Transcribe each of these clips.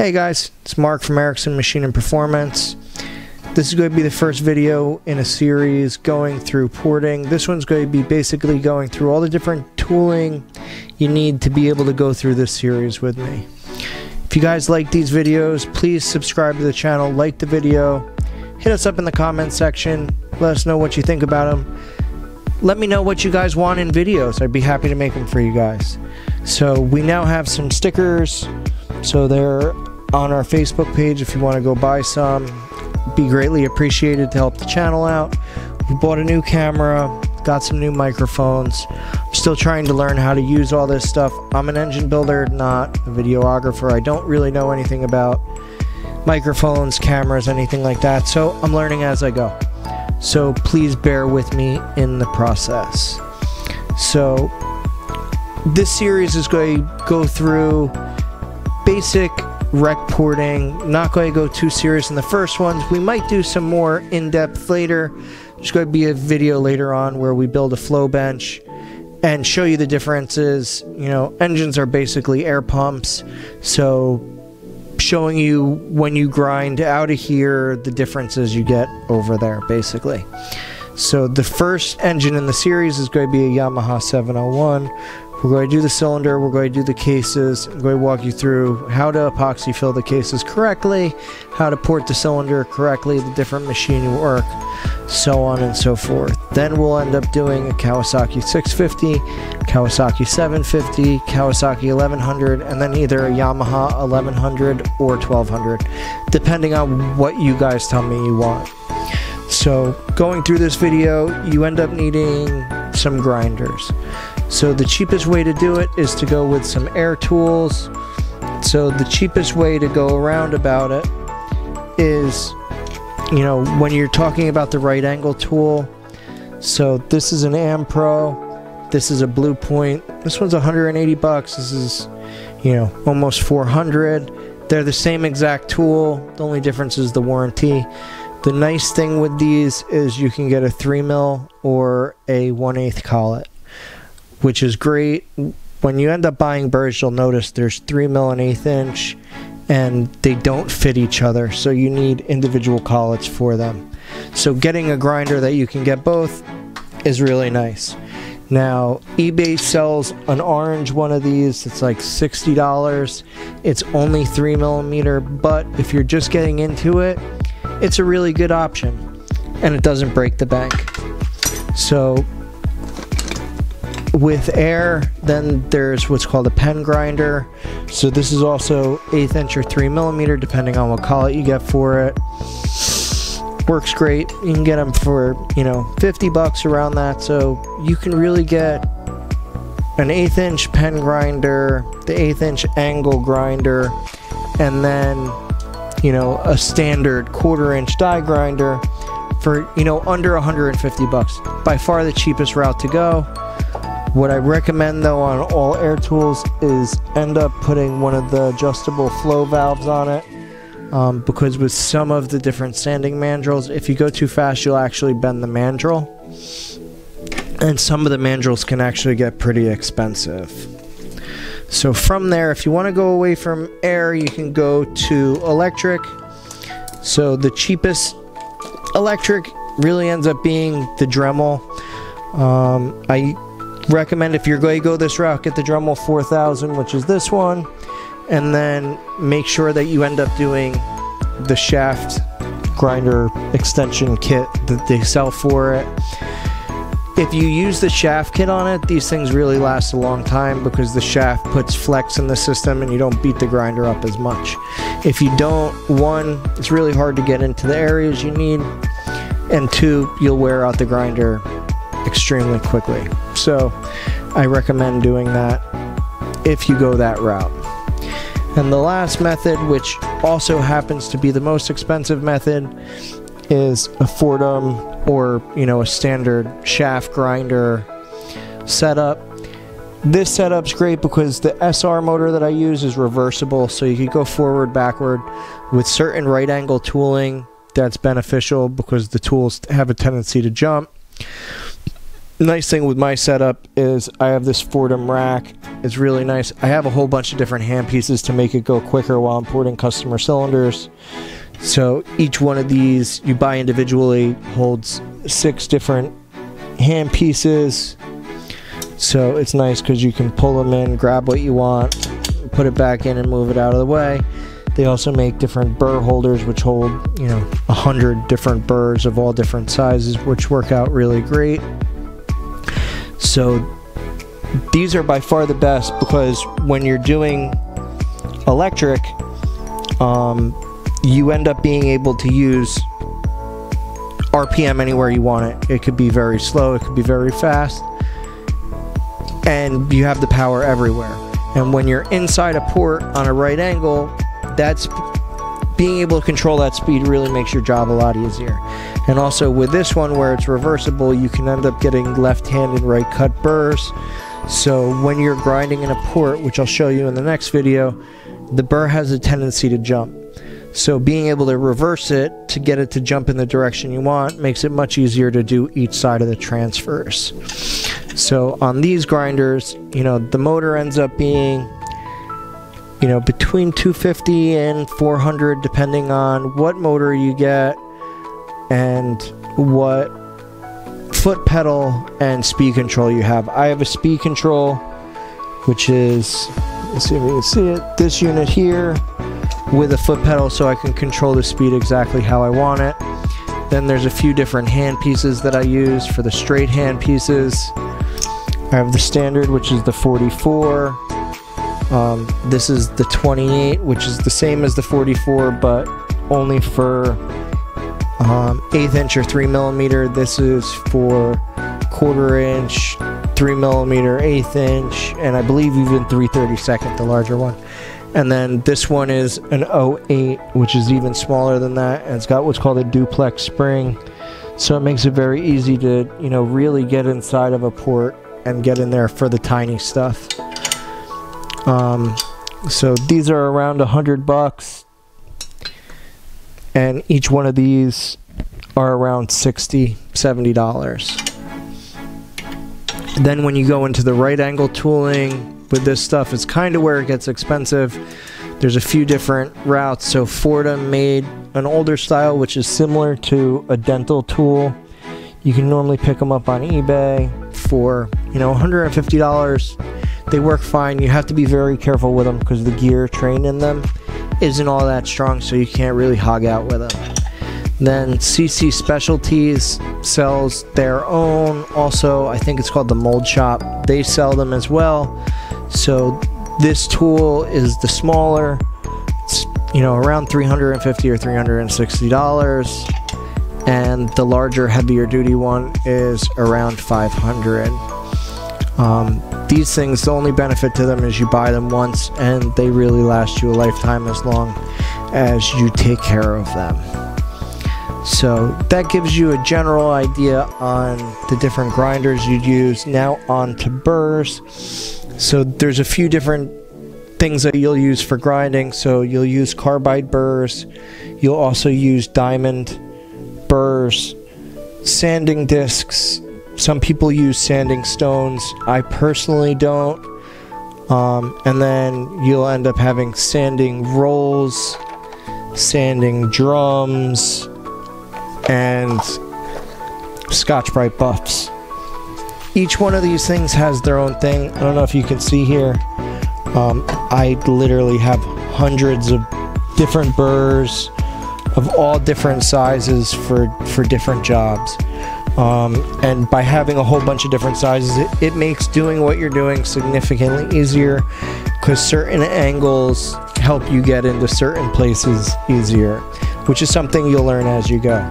Hey guys, it's Mark from Erickson Machine and Performance. This is going to be the first video in a series going through porting. This one's going to be basically going through all the different tooling you need to be able to go through this series with me. If you guys like these videos, please subscribe to the channel, like the video, hit us up in the comments section, let us know what you think about them. Let me know what you guys want in videos. I'd be happy to make them for you guys. So we now have some stickers. So they're on our Facebook page if you want to go buy some. Be greatly appreciated to help the channel out. We bought a new camera, got some new microphones. I'm still trying to learn how to use all this stuff. I'm an engine builder, not a videographer. I don't really know anything about microphones, cameras, anything like that. So I'm learning as I go. So please bear with me in the process. So this series is going to go through basic rec porting. Not going to go too serious in the first ones. We might do some more in depth later. There's going to be a video later on where we build a flow bench and show you the differences. You know, engines are basically air pumps. So showing you when you grind out of here the differences you get over there basically. So the first engine in the series is going to be a Yamaha 701 we're going to do the cylinder, we're going to do the cases, I'm going to walk you through how to epoxy fill the cases correctly, how to port the cylinder correctly, the different machining work, so on and so forth. Then we'll end up doing a Kawasaki 650, Kawasaki 750, Kawasaki 1100, and then either a Yamaha 1100 or 1200, depending on what you guys tell me you want. So going through this video, you end up needing some grinders. So the cheapest way to do it is to go with some air tools. So the cheapest way to go around about it is, you know, when you're talking about the right angle tool. So this is an AmPro. This is a Blue Point. This one's 180 bucks. This is, you know, almost 400. They're the same exact tool. The only difference is the warranty. The nice thing with these is you can get a 3 mil or a 1 8 collet which is great. When you end up buying burrs, you'll notice there's three mil and eighth inch, and they don't fit each other, so you need individual collets for them. So getting a grinder that you can get both is really nice. Now, eBay sells an orange one of these. It's like $60. It's only 3 millimeter, but if you're just getting into it, it's a really good option. And it doesn't break the bank. So with air, then there's what's called a pen grinder. So this is also eighth inch or three millimeter, depending on what collet you get for it. Works great. You can get them for you know 50 bucks around that. So you can really get an eighth inch pen grinder, the eighth inch angle grinder, and then you know a standard quarter inch die grinder for you know under 150 bucks. By far the cheapest route to go. What I recommend though on all air tools is end up putting one of the adjustable flow valves on it. Um, because with some of the different sanding mandrels, if you go too fast, you'll actually bend the mandrel. And some of the mandrels can actually get pretty expensive. So from there, if you want to go away from air, you can go to electric. So the cheapest electric really ends up being the Dremel. Um, I recommend if you're going to go this route, get the Dremel 4000, which is this one, and then make sure that you end up doing the shaft grinder extension kit that they sell for it. If you use the shaft kit on it, these things really last a long time because the shaft puts flex in the system and you don't beat the grinder up as much. If you don't, one, it's really hard to get into the areas you need, and two, you'll wear out the grinder extremely quickly. So I recommend doing that if you go that route. And the last method, which also happens to be the most expensive method, is a Foredom or, you know, a standard shaft grinder setup. This setup's great because the SR motor that I use is reversible, so you can go forward, backward with certain right angle tooling. That's beneficial because the tools have a tendency to jump. Nice thing with my setup is I have this Foredom rack. It's really nice. I have a whole bunch of different hand pieces to make it go quicker while I'm customer cylinders. So each one of these you buy individually holds six different hand pieces. So it's nice because you can pull them in, grab what you want, put it back in, and move it out of the way. They also make different burr holders, which hold, you know, a hundred different burrs of all different sizes, which work out really great. So these are by far the best because when you're doing electric, um, you end up being able to use RPM anywhere you want it. It could be very slow, it could be very fast, and you have the power everywhere. And when you're inside a port on a right angle, that's being able to control that speed really makes your job a lot easier. And also with this one where it's reversible, you can end up getting left hand and right cut burrs. So when you're grinding in a port, which I'll show you in the next video, the burr has a tendency to jump. So being able to reverse it to get it to jump in the direction you want makes it much easier to do each side of the transfers. So on these grinders, you know, the motor ends up being you know, between 250 and 400 depending on what motor you get and what foot pedal and speed control you have. I have a speed control which is let's see if you can see it. This unit here with a foot pedal so I can control the speed exactly how I want it. Then there's a few different hand pieces that I use for the straight hand pieces. I have the standard, which is the 44. Um, this is the 28, which is the same as the 44, but only for um, eighth inch or three millimeter. This is for quarter inch, three millimeter, eighth inch, and I believe even 332nd, the larger one. And then this one is an 08, which is even smaller than that, and it's got what's called a duplex spring. So it makes it very easy to, you know, really get inside of a port and get in there for the tiny stuff. Um, so these are around a hundred bucks, and each one of these are around 60 70 dollars. Then when you go into the right angle tooling, with this stuff it's kind of where it gets expensive. There's a few different routes. So Foredom made an older style, which is similar to a dental tool. You can normally pick them up on eBay for, you know, $150. They work fine. You have to be very careful with them because the gear trained in them isn't all that strong, so you can't really hog out with them. Then CC Specialties sells their own. Also, I think it's called the Mold Shop. They sell them as well. So this tool is the smaller, it's, you know, around 350 or 360 dollars, and the larger, heavier duty one is around 500. Um, these things, the only benefit to them is you buy them once, and they really last you a lifetime as long as you take care of them. So that gives you a general idea on the different grinders you'd use. Now on to burrs. So there's a few different things that you'll use for grinding. So you'll use carbide burrs. You'll also use diamond burrs, sanding discs. Some people use sanding stones. I personally don't. Um, and then you'll end up having sanding rolls, sanding drums, and Scotch-Brite buffs each one of these things has their own thing. I don't know if you can see here. Um, I literally have hundreds of different burrs of all different sizes for, for different jobs. Um, and by having a whole bunch of different sizes, it, it makes doing what you're doing significantly easier because certain angles help you get into certain places easier, which is something you'll learn as you go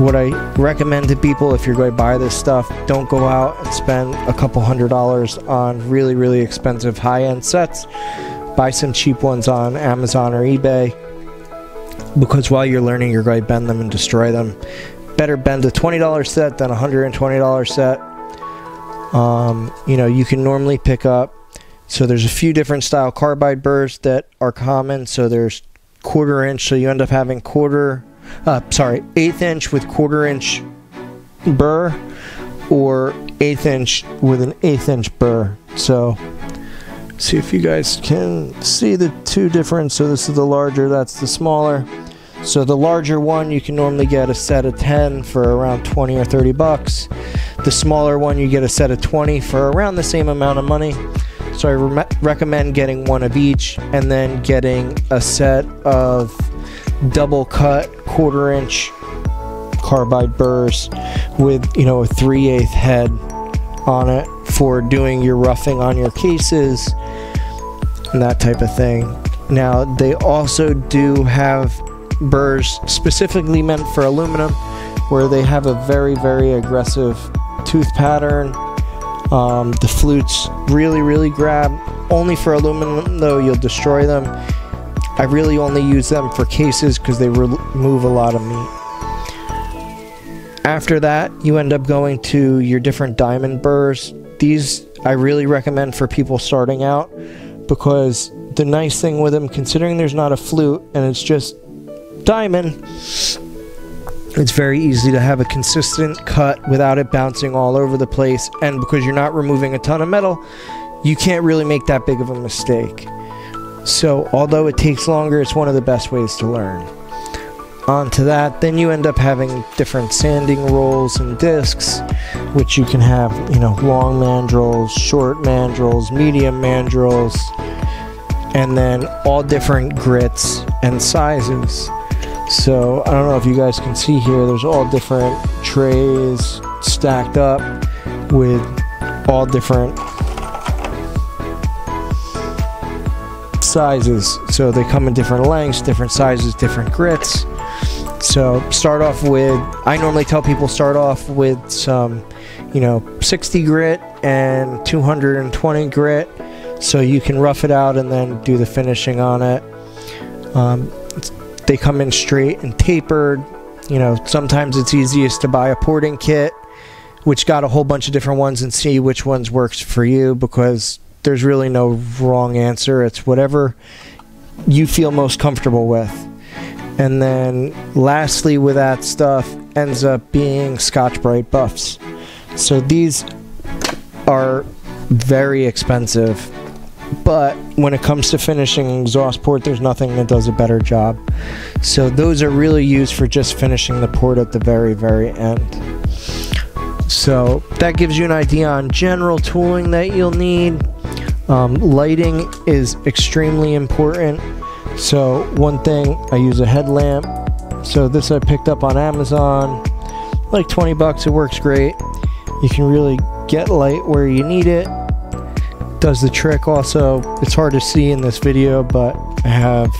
what I recommend to people if you're going to buy this stuff, don't go out and spend a couple hundred dollars on really, really expensive high end sets. Buy some cheap ones on Amazon or eBay because while you're learning, you're going to bend them and destroy them. Better bend a $20 set than a $120 set. Um, you know, you can normally pick up. So there's a few different style carbide burrs that are common. So there's quarter inch, so you end up having quarter uh, sorry, eighth inch with quarter inch burr, or eighth inch with an eighth inch burr. So see if you guys can see the two different. So this is the larger, that's the smaller. So the larger one you can normally get a set of 10 for around 20 or 30 bucks. The smaller one you get a set of 20 for around the same amount of money. So I re recommend getting one of each and then getting a set of double cut quarter inch carbide burrs with you know a 3 8 head on it for doing your roughing on your cases and that type of thing. Now they also do have burrs specifically meant for aluminum where they have a very very aggressive tooth pattern um, the flutes really, really grab. Only for aluminum, though, you'll destroy them. I really only use them for cases because they remove a lot of meat. After that, you end up going to your different diamond burrs. These I really recommend for people starting out because the nice thing with them, considering there's not a flute and it's just diamond, it's very easy to have a consistent cut without it bouncing all over the place. And because you're not removing a ton of metal, you can't really make that big of a mistake. So, although it takes longer, it's one of the best ways to learn. Onto that, then you end up having different sanding rolls and discs, which you can have, you know, long mandrels, short mandrels, medium mandrels, and then all different grits and sizes. So I don't know if you guys can see here, there's all different trays stacked up with all different sizes. So they come in different lengths, different sizes, different grits. So start off with, I normally tell people start off with some, you know, 60 grit and 220 grit so you can rough it out and then do the finishing on it. Um, they come in straight and tapered. You know, sometimes it's easiest to buy a porting kit, which got a whole bunch of different ones and see which ones works for you because there's really no wrong answer. It's whatever you feel most comfortable with. And then lastly with that stuff ends up being Scotch-Brite buffs. So these are very expensive but when it comes to finishing exhaust port there's nothing that does a better job. So those are really used for just finishing the port at the very very end. So that gives you an idea on general tooling that you'll need. Um, lighting is extremely important. So one thing I use a headlamp. So this I picked up on Amazon. Like 20 bucks it works great. You can really get light where you need it does the trick also. It's hard to see in this video, but I have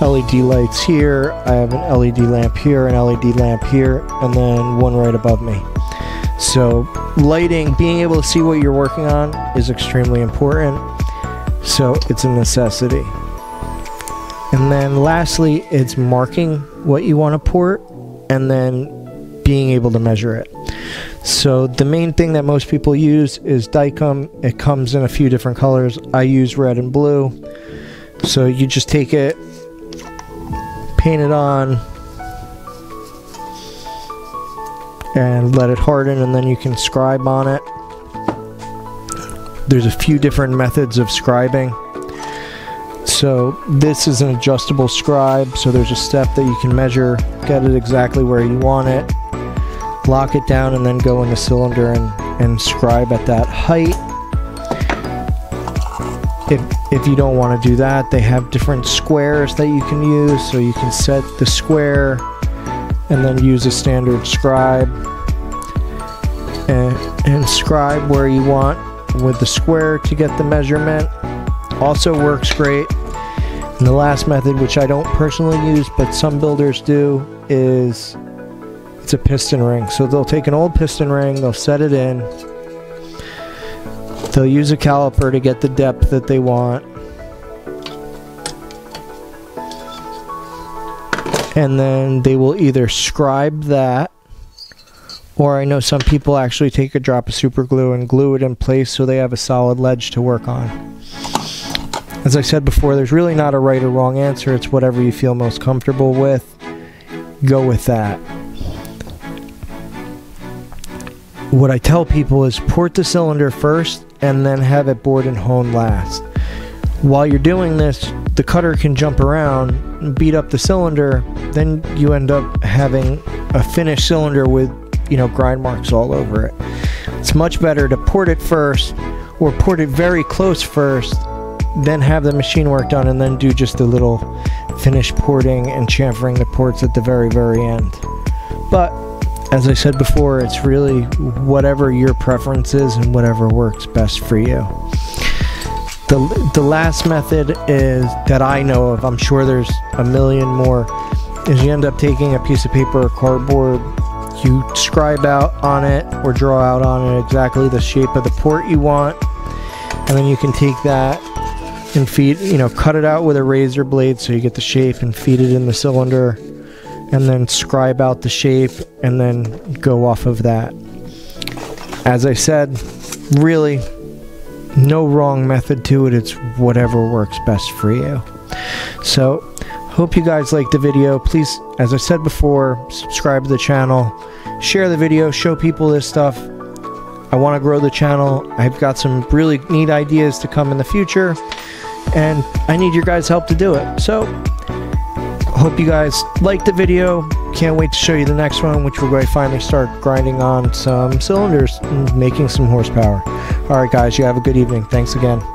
LED lights here, I have an LED lamp here, an LED lamp here, and then one right above me. So lighting, being able to see what you're working on is extremely important. So it's a necessity. And then lastly, it's marking what you want to port and then being able to measure it. So the main thing that most people use is Dykem. It comes in a few different colors. I use red and blue. So you just take it, paint it on, and let it harden and then you can scribe on it. There's a few different methods of scribing. So this is an adjustable scribe, so there's a step that you can measure, get it exactly where you want it lock it down and then go in the cylinder and, and scribe at that height. If, if you don't want to do that, they have different squares that you can use. So you can set the square and then use a standard scribe and, and scribe where you want with the square to get the measurement. Also works great. And the last method, which I don't personally use, but some builders do, is it's a piston ring. So they'll take an old piston ring, they'll set it in, they'll use a caliper to get the depth that they want. And then they will either scribe that, or I know some people actually take a drop of super glue and glue it in place so they have a solid ledge to work on. As I said before, there's really not a right or wrong answer. It's whatever you feel most comfortable with. Go with that. What I tell people is port the cylinder first and then have it bored and honed last. While you're doing this, the cutter can jump around and beat up the cylinder, then you end up having a finished cylinder with, you know, grind marks all over it. It's much better to port it first or port it very close first, then have the machine work done and then do just a little finish porting and chamfering the ports at the very, very end. But as I said before, it's really whatever your preference is and whatever works best for you. The, the last method is that I know of, I'm sure there's a million more, is you end up taking a piece of paper or cardboard, you scribe out on it or draw out on it exactly the shape of the port you want, and then you can take that and feed, you know, cut it out with a razor blade so you get the shape and feed it in the cylinder, and then scribe out the shape and then go off of that. As I said, really no wrong method to it. It's whatever works best for you. So, hope you guys liked the video. Please, as I said before, subscribe to the channel, share the video, show people this stuff. I want to grow the channel. I've got some really neat ideas to come in the future, and I need your guys' help to do it. So, hope you guys liked the video. Can't wait to show you the next one, which we're going to finally start grinding on some cylinders and making some horsepower. Alright, guys, you have a good evening. Thanks again.